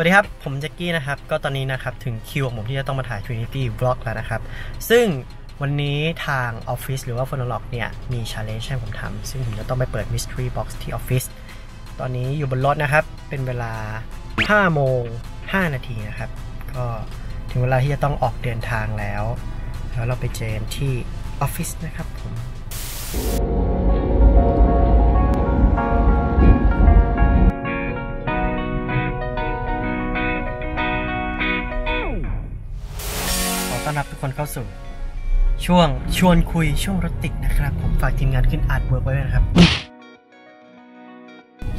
วัสดีครับ ผมแจ็คกี้นะครับ ก็ตอนนี้นะครับ ถึงคิวของผมที่จะต้องมาถ่าย Trinity Vlog แล้วนะครับ ซึ่งวันนี้ทางออฟฟิศหรือว่า p h o n o l o g เนี่ย มี challenge ให้ผมทำซึ่งผมจะต้องไปเปิด Mystery Box ที่ออฟฟิศตอนนี้อยู่บนรถนะครับ เป็นเวลา 5 โมง 5 นาทีนะครับ ก็ถึงเวลาที่จะต้องออกเดินทางแล้ว แล้วเราไปเจอกันที่ออฟฟิศนะครับผม สู่ ช่วงชวนคุยช่วงรถติดนะครับ ผมฝากทีมงานขึ้น artwork ไว้ด้วยนะครับ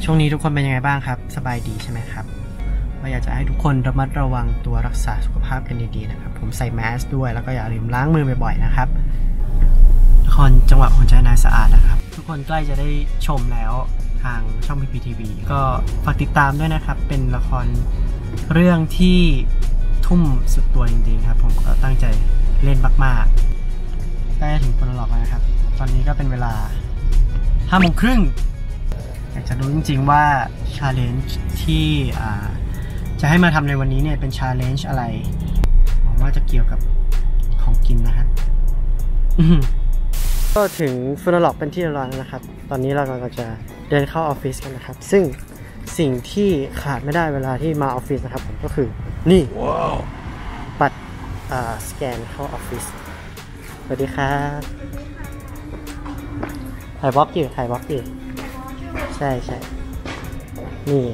ช่วงนี้ทุกคนเป็นยังไงบ้างครับ สบายดีใช่ไหมครับเราอยากจะให้ทุกคนระมัดระวังตัวรักษาสุขภาพกันดีๆนะครับ ผมใส่แมสก์ด้วยแล้วก็อย่าลืมล้างมือบ่อยๆนะครับละครจังหวะหัวใจนายสะอาดนะครับ ทุกคนใกล้จะได้ชมแล้วทางช่อง PPTV ก็ฝากติดตามด้วยนะครับ เป็นละครเรื่องที่ทุ่มสุดตัวจริงๆครับ ผมก็ตั้งใจ เล่นมากๆใกล้จะถึง4NOLOGUE แล้วนะครับ ตอนนี้ก็เป็นเวลาห้าโมงครึ่งอยากจะรู้จริง ๆ ว่า challenge ที่อ่าจะให้มาทำในวันนี้เนี่ยเป็น challenge อะไรหวังว่าจะเกี่ยวกับของกินนะฮะอื้อหือก็ถึง4NOLOGUE เป็นที่เรียบร้อยแล้วนะครับ ตอนนี้เรากำลังจะเดินเข้าออฟฟิศกันนะครับ ซึ่งสิ่งที่ขาดไม่ได้เวลาที่มาออฟฟิศนะครับผมก็คือนี่บัตรอ่า สแกนเข้าออฟฟิศสวัสดีครับถ่ายบล็อกอยู่ถ่ายบล็อกอยู่ ใช่ใช่นี่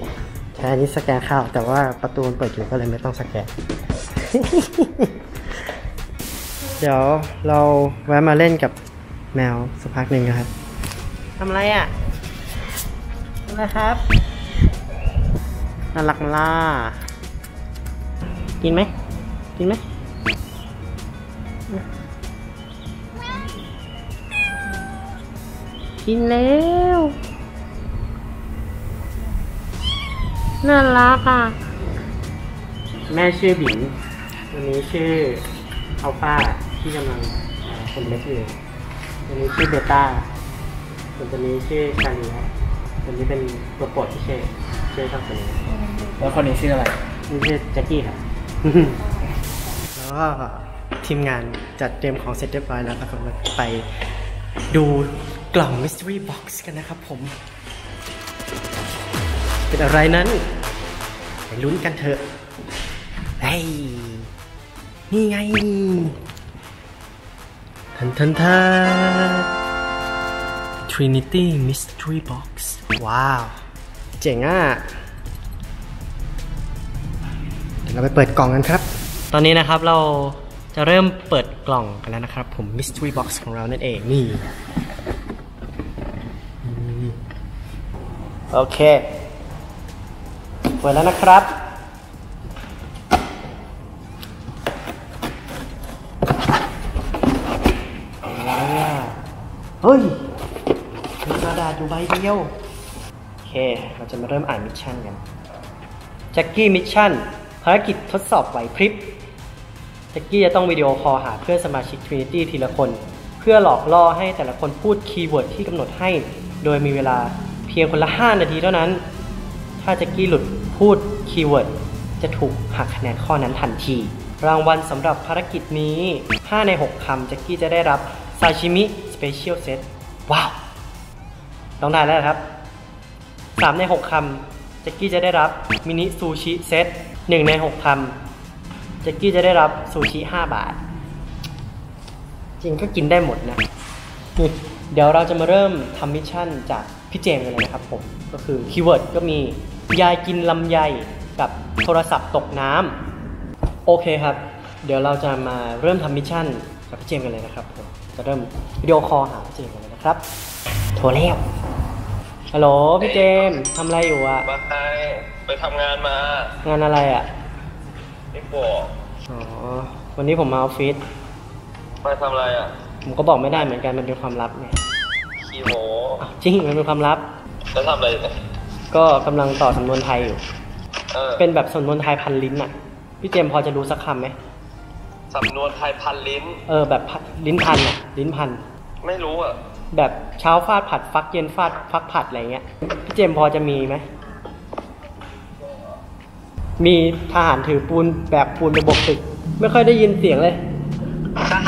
แค่นี้สแกนเข้าแต่ว่าประตูมันเปิดอยู่ก็เลยไม่ต้องสแกน เดี๋ยวเราแวะมาเล่นกับแมวสักพักหนึ่งนะครับทำอะไรอะทำอะไรครับน่ารักมาล่ากินไหมกินไหม กินแล้ว น่ารักอะ แม่ชื่อบิงวันนี้ชื่ออัลฟาที่กำลังเอ่อคนเล็กอยู่วันนี้ชื่อเบต้าส่วนตัวนี้ชื่อชาลีครับตัวนี้เป็นตัวโปรดที่เช่เช่ชอบตัวนี้แล้วคนนี้ชื่ออะไรนี่ชื่อแจ็คกี้ครับแล้วก็ทีมงานจัดเตรียมของเสร็จเรียบร้อยแล้วนะครับเราไปดู กล่อง Mystery Box กันนะครับผม เป็นอะไรนั้นไปลุ้นกันเถอะ เฮ้ย นี่ไง ทันทันทัน Trinity Mystery Box ว้าว เจ๋งอะ เดี๋ยวเราไปเปิดกล่องกันครับ ตอนนี้นะครับเราจะเริ่มเปิดกล่องกันแล้วนะครับผม Mystery Box ของเรานั่นเองนี่อืม โอเค เปิดแล้วนะครับ เฮ้ยมีกระดาษอยู่ใบเดียว โอเค เราจะมาเริ่มอ่าน mission กัน แจ็คกี้ mission ภารกิจทดสอบไหวพริบ แจ็คกี้จะต้อง video call หาเพื่อนสมาชิก Trinity ทีละคน เพื่อหลอกล่อให้แต่ละคนพูด keyword ที่กำหนดให้ โดยมีเวลา เพียงคนละ 5 นาทีเท่านั้น ถ้าแจ็คกี้หลุดพูด keyword จะถูกหักคะแนนข้อนั้นทันที รางวัลสำหรับภารกิจนี้ 5 ใน 6คำแจ็คกี้จะได้รับซาชิมิ special set ว้าวต้องได้แล้วครับ 3 ใน 6คำแจ็คกี้จะได้รับมินิซูชิเซต1ใน 6คำแจ็คกี้จะได้รับซูชิ 5 บาท จริงก็กินได้หมดนะ เดี๋ยวเราจะมาเริ่มทำ mission จาก พี่เจมส์กันเลยนะครับผม ก็คือ keyword ก็มี ยายกินลำไยกับโทรศัพท์ตกน้ำโอเคครับ เดี๋ยวเราจะมาเริ่มทำ mission กับพี่เจมส์กันเลยนะครับผมจะเริ่ม video call หาพี่เจมส์กันเลยนะครับ โทรแล้วฮัลโหลพี่เจมส์ทำอะไรอยู่อะมาไงไปทำงานมางานอะไรอะไม่บอกอ๋อวันนี้ผมมาออฟฟิศมาทำอะไรอะผมก็บอกไม่ได้เหมือนกันมันเป็นความลับไงขี้ โมอ้าวจริงมันเป็นความลับ แล้วทำอะไรเนี่ยก็กำลังต่อสำนวนไทยอยู่ เออเป็นแบบสำนวนไทยพันลิ้นอะพี่เจมส์พอจะรู้สักคำไหมสำนวนไทยพันลิ้น เออแบบพันลิ้นพันอะลิ้นพัน ไม่รู้อะ แบบเช้าฟาดผัดฟักเย็นฟาดฟักผัดอะไรเงี้ย พี่เจมส์พอจะมีไหม มีทหารถือปูนแบกปูนไปบกตึก ไม่ค่อยได้ยินเสียงเลย ทห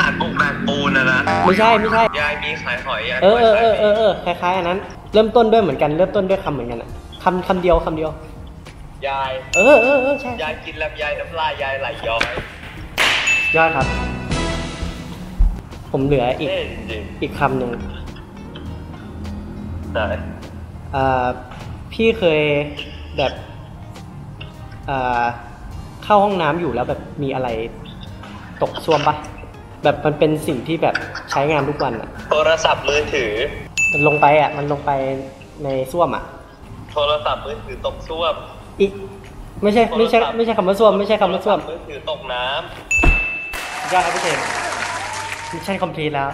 ารบุกแบกปู นนะนะไม่ใช่ไม่ใช่ ยายมีขายหอยยายเออเออเออขายเออเออคล้ายๆอันนั้น เริ่มต้นด้วยเหมือนกัน เริ่มต้นด้วยคำเหมือนกันอะคำคำเดียวคำเดียว ยาย เออเออเออใช่ยายกินแล้วยายน้ำลายยายไหลย้อยยอดครับ ผมเหลืออีกเท่จริงอีกคำหนึ่งๆแต่อ่าพี่เคยแบบอ่าเข้าห้องน้ำอยู่แล้วแบบมีอะไรตกซ่วมปะ แบบมันเป็นสิ่งที่แบบใช้งานทุกวันอะโทรศัพท์มือถือ มันลงไปอะมันลงไปในซ่วมอะโทรศัพท์มือถือตกซ่วมอีกไม่ใช่ไม่ใช่ไม่ใช่คำว่าส้วมไม่ใช่คำว่าส้วมโทรศัพท์มือถือตกน้ำยอดครับพี่เจมส์ mission complete แล้ว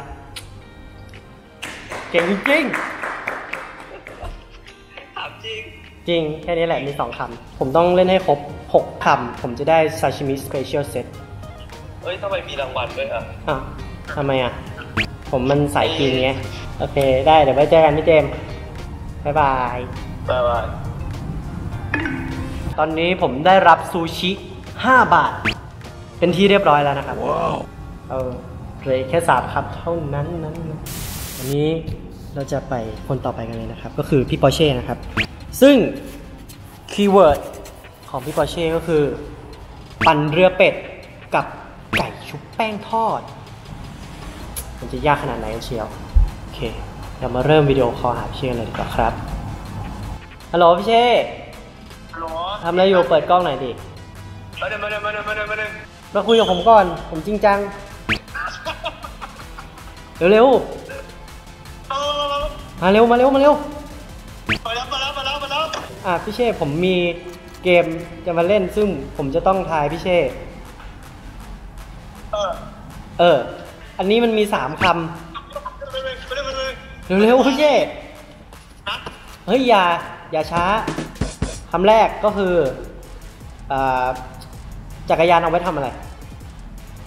เก่งจริงถามจริงๆจริง แค่นี้แหละมีสองคำ ผมต้องเล่นให้ครบหกคำ ผมจะได้ซาชิมิ special set เอ้ยทำไมมีรางวัลด้วยอะอะทำไมอะ ผมมันสายกินไง โอเค ได้ เดี๋ยวไว้เจอกันพี่เจมส์bye bye bye bye ตอนนี้ผมได้รับซูชิ 5 บาท เป็นที่เรียบร้อยแล้วนะครับว้าวเออเหลยแค่สามครับเท่านั้นนั้นนะวันนี้เราจะไปคนต่อไปกันเลยนะครับ ก็คือพี่ปอร์เช่นะครับ ซึ่ง keyword ของพี่ปอร์เช่ก็คือ ปั่นเรือเป็ดกับไก่ ชุบแป้งทอด มันจะยากขนาดไหนกันเชียว โอเคเรามาเริ่มวิดีโอคอลหาพี่เช่กันเลยดีกว่าครับ ฮัลโหลพี่เช่ฮัลโหลทำอะไรอยู่เปิดกล้องหน่อยดิมาเดินมาเดินมาเดินมาเดินมาเดินมาคุยกับผมก่อน ผมจริงจัง เร็วเออๆมาเร็วมาเร็วมาเร็วมาแล้วมาแล้วมาแล้วมาแล้วอะพี่เช่ผมมีเกมจะมาเล่นซึ่งผมจะต้องทายพี่เช่ เออ อันนี้มันมีสามคมาเดินมาเดินมาเดินำเร็วๆพี่เช่นะเฮ้ยอย่า อย่าช้าคำแรกก็คือจักรยานเอาไว้ทำอะไร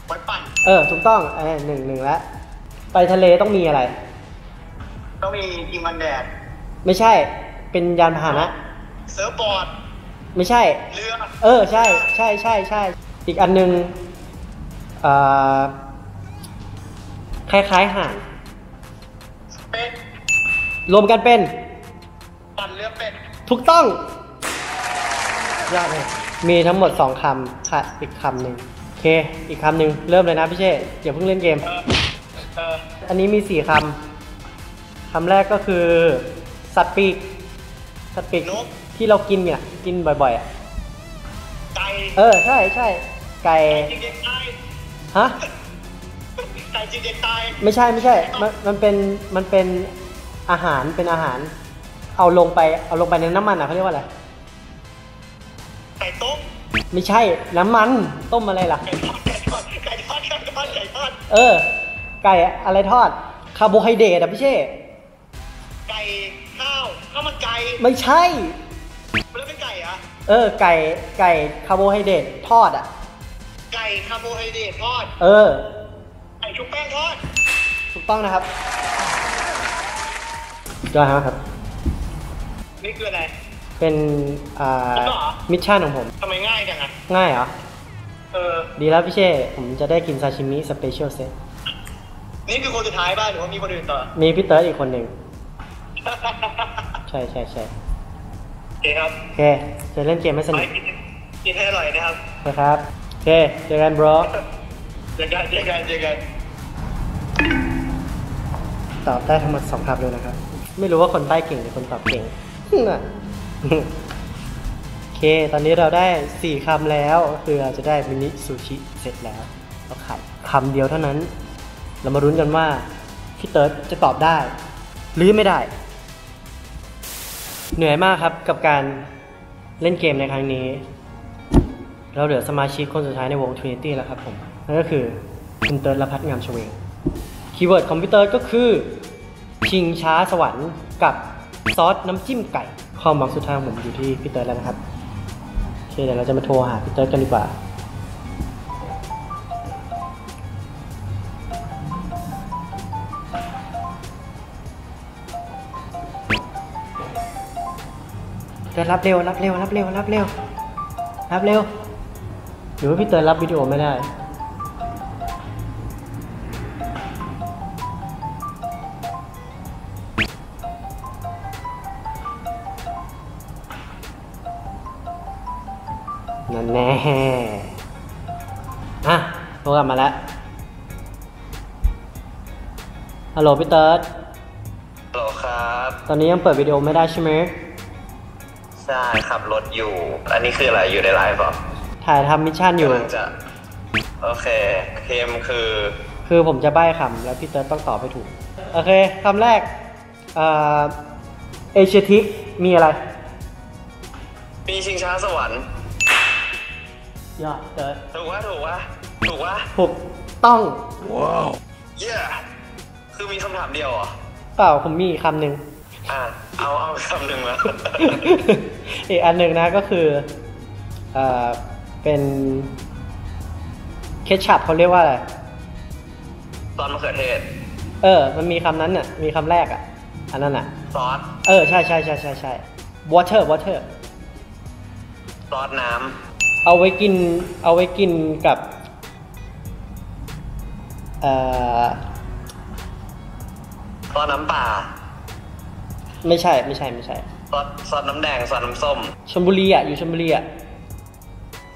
ไว้ปั่นเออ ถูกต้องเออหนึ่งหนึ่งแล้วไปทะเลต้องมีอะไร ต้องมีกิงวันแดด ไม่ใช่ เป็นยานพาหนะ เซิร์ฟบอร์ด ไม่ใช่ เรือ เออ ใช่ ใช่ใช่ใช่ อีกอันหนึงอ่า คล้ายๆห่านเป็ดรวมกันเป็นปั่นเรือเป็ดถูกต้องยอดเลยมีทั้งหมดสองคำค่ะอีกคำหนึ่งโอเค อีกคำหนึ่งเริ่มเลยนะพี่เช่อย่าเพิ่งเล่นเกมเออเอออันนี้มีสี่คำคำแรกก็คือ สัตว์ปีก สัตว์ปีกนกที่เรากินเนี่ย กินบ่อยๆอะไก่เออ ใช่ใช่ไก่จิงเด็กตาย ฮะไก่จิงเด็กตายไม่ใช่ไม่ใช่ มันมันเป็นมันเป็นอาหารเป็นอาหาร เอาลงไปเอาลงไปในน้ำมันอะเขาเรียกว่าอะไรไก่ต้มไม่ใช่น้ำมันต้มอะไรล่ะไก่ทอดไก่ทอดไก่ทอดไก่ทอดไก่ทอดเออ ไก่อะไรทอดคาร์โบไฮเดรตอะพี่เช่ไก่ข้าวข้าวมันไก่ไม่ใช่แล้วเป็นไก่เหรอะเออไก่ไก่คาร์โบไฮเดรตทอดอะ ไก่คาร์โบไฮเดรตทอดเออ ไก่ชุบแป้งทอด ถูกต้องนะครับยอดครับ นี่คืออะไร เป็นอ่าจริงเหรอ mission ของผม ทำไมง่ายจังอะง่ายเหรอ เออ ดีแล้วพี่เช่ ผมจะได้กินซาชิมิ special set นี่คือคนสุดท้ายบ้างหรือว่ามีคนอื่นต่อ มีพี่เติร์ดอีกคนหนึ่ง ใช่ใช่ใช่โอเคครับ โอเค จะเล่นเกมให้สไปนุกกินกินให้อร่อยนะครับ นะครับโอ เคเจอกัน bro เจอกันเจอกันเจอกันตอบได้ทั้งหมดสองคำเลยนะครับ ไม่รู้ว่าคนใบ้เก่งหรือคนตอบเก่งน่ะโอเค ตอนนี้เราได้สี่คำแล้วก็คือเราจะได้มินิซูชิเสร็จแล้วเราขาดคำเดียวเท่านั้น เรามาลุ้นกันว่าพี่เติร์ดจะตอบได้ หรือไม่ได้ เหนื่อยมากครับกับการเล่นเกมในครั้งนี้ เราเหลือสมาชิกคนสุดท้ายในวง Trinity แล้วครับผม นั่นก็คือคุณเติร์ดลภัส งามเชวง keyword ของพี่เติร์ดก็คือ ชิงช้าสวรรค์กับซอสน้ำจิ้มไก่ ความหวังสุดท้ายของผมอยู่ที่พี่เติร์ดแล้วนะครับ โอเคเดี๋ยวเราจะมาโทรหาพี่เติร์ดกันดีกว่า เติร์ดรับเร็วรับเร็วรับเร็วรับเร็วรับเร็ว หรือว่าพี่เตยรับวิดีโอไม่ได้ นั่นแน่อะโทรกลับมาแล้ว ฮัลโหลพี่เติร์ดฮัลโหลครับ ตอนนี้ยังเปิดวิดีโอไม่ได้ใช่ไหม ใช่ขับรถอยู่ อันนี้คืออะไรอยู่ในไลฟ์เหรอ ถ่ายทำ mission อยู่ กำลังจะโอเคเคมคือคือผมจะใบ้คำแล้วพี่เติร์ดต้องตอบให้ถูก โอเคคำแรกเอ่อเอเชียทิกมีอะไรมีชิงช้าสวรรค์ยอดเติร์ดถูกว่าถูกว่าถูกว่าถูกต้อง เย้คือมีคำถามเดียวเหรอเปล่าผมมีอีกคำหนึ่ง อะเอาเอาคำหนึ่งมา อีกอันหนึ่งนะก็คือเอ่อ เป็นเคชัพเขาเรียกว่าอะไรซอสมะเขือเทศ เออ มันมีคำนั้นน่ะ มีคำแรกอะ อันนั้นอะ ซอส เออ ใช่ใช่ใช่ใช่ใช่ water water ซอสน้เอาไว้กิน เอาไว้กินกับ เอ่อำซอสน้ำปลา ไม่ใช่ ไม่ใช่ ไม่ใช่ ซอส ซอสน้ำแดง ซอสน้ำส้ม ชลบุรีอะ อยู่ชลบุรีอะ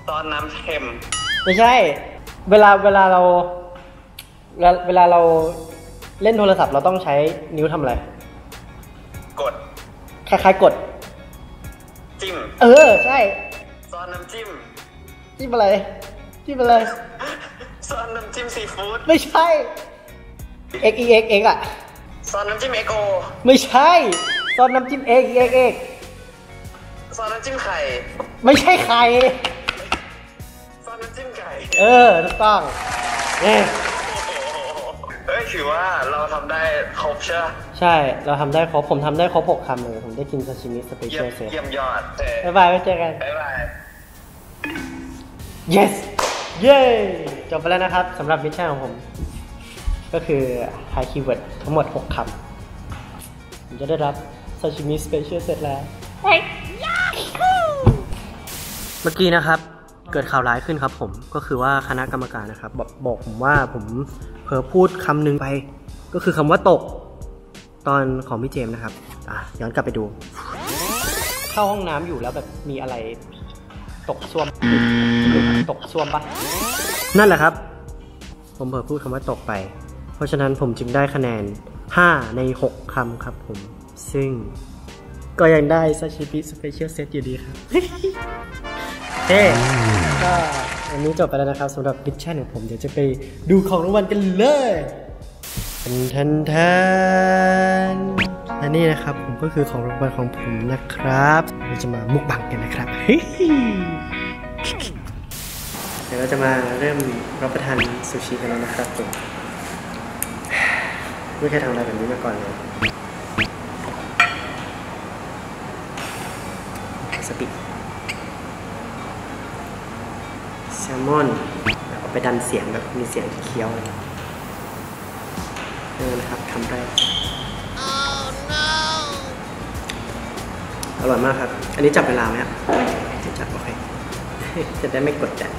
ซอสน้ำเค็ม ไม่ใช่ เวลาเวลาเรา เวลาเวลาเราเล่นโทรศัพท์เราต้องใช้นิ้วทำอะไร กด คล้ายๆกด จิ้ม เออ ใช่ ซอสน้ำจิ้ม จิ้มอะไร จิ้มอะไร ซอสน้ำจิ้มซีฟู้ด ไม่ใช่ x e x x อะ ซอสน้ำจิ้มเอโกไม่ใช่ ซอสน้ำจิ้ม x e x x ซอสน้ำจิ้มไข่ ไม่ใช่ใค เออถูกต้องเนี่ยเฮ้ยถือว่าเราทำได้ครบใช่ปะใช่เราทำได้ครบ ผมทำได้ครบหกคำเลยผมได้กินซาชิมิ special set เยี่ยมยอดเอ bye bye ไว้เจอกัน bye bye yes เย้จบไปแล้วนะครับสำหรับ mission ของผม ก็คือหา keyword ทั้งหมด 6คำผมจะได้รับซาชิมิ special set แล้ว เมื่อกี้นะครับ เกิดข่าวร้ายขึ้นครับผมก็คือว่าคณะกรรมการนะครับ บอกบอกผมว่าผมเผลอพูดคำหนึ่งไป ก็คือคำว่าตกตอนของพี่เจมส์นะครับอะย้อนกลับไปดู เข้าห้องน้ำอยู่แล้วแบบมีอะไรตกส้วมตกส้วมปะนั่นแหละครับ ผมเผลอพูดคำว่าตกไป เพราะฉะนั้นผมจึงได้คะแนน 5 ใน 6 คำครับผม ซึ่งก็ยังได้ซาชิมิ special set อยู่ดีครับ เฮ้ก็วันนี้จบไปแล้วนะครับสำหรับ mission ของผมเดี๋ยวจะไปดูของรางวัลกันเลยทันทันและนี่นะครับผมก็คือของรางวัลของผมนะครับเราจะมา mukbang กันนะครับเดี๋ยวเราจะมาเริ่มรับประทานซูชิกันแล้วนะครับผมไม่เคยทำอะไรแบบนี้มาก่อนเลยสปิแซ ลมอนแล้วก็ไปดันเสียงแบบมีเสียงเคี้ยวเลยนี่นะครับคำแรกอร่อยมากครับ อันนี้จับเวลาไหมครับจะจับโอเค จะได้ไม่กดดัน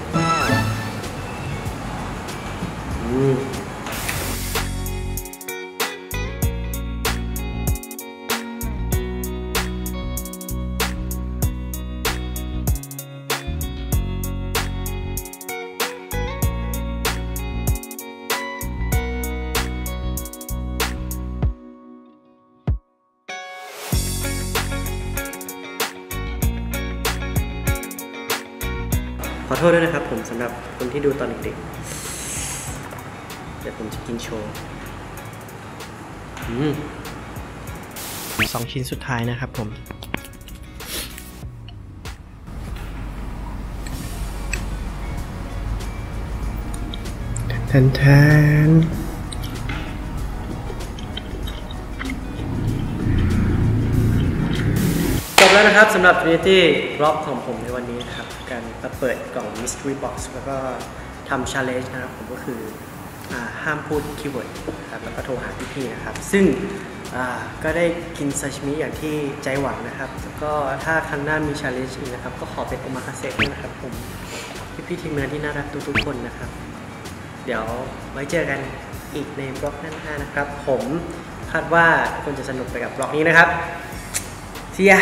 อืม อโทษด้วยนะครับผมสำหรับคนที่ดูตอนเด็กๆเดี๋ยวผมจะกินโชว์สองชิ้นสุดท้ายนะครับผมแทนแทน แล้วนะครับสำหรับ Trinity r o c ของผมในวันนี้นะครับ การมาเปิดกล่อง Mystery Box แล้วก็ทำ Challenge นะครับ ผมก็คือห้ามพูด keyword นะครับแล้วก็โทรหาพี่ๆนะครับ ซึ่งก็ได้กินซาชิมิอย่างที่ใจหวังนะครับ แล้วก็ถ้าครั้งหน้ามี challenge อีกนะครับ ก็ขอเป็นโอมาคาเซด้วยนะครับผมพี่ๆทีมงานที่น่ารักทุกๆคนนะครับ เดี๋ยวไว้เจอกันอีกใน vlog หน้าๆนะครับ ผมคาดว่าคนจะสนุกไปกับบล็อกนี้นะครับ See ya